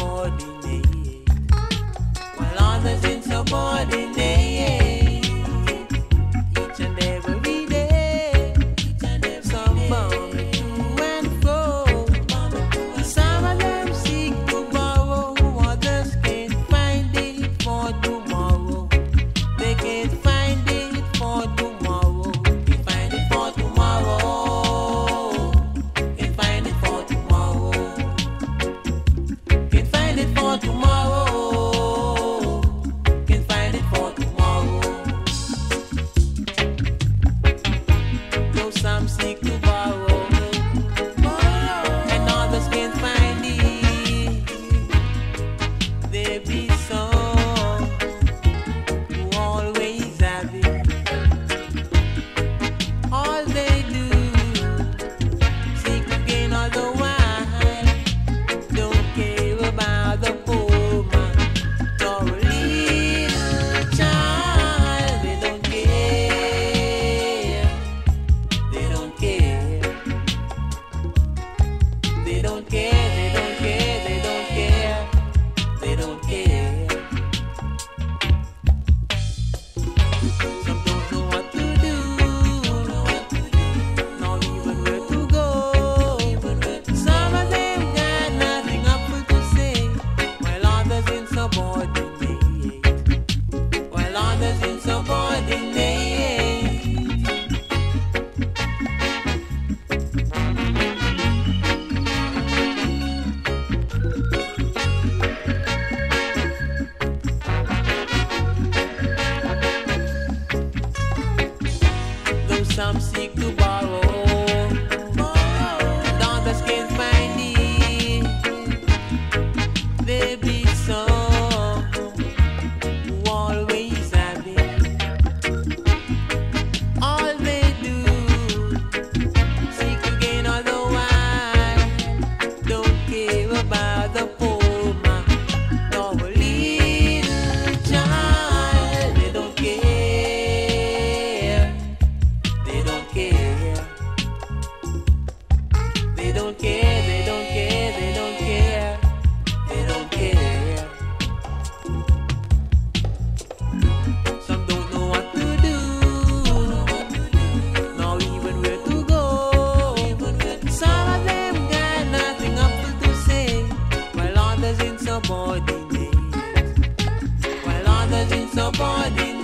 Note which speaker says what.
Speaker 1: subordinate. While others insubordinate. Insubordinate, while others insubordinate.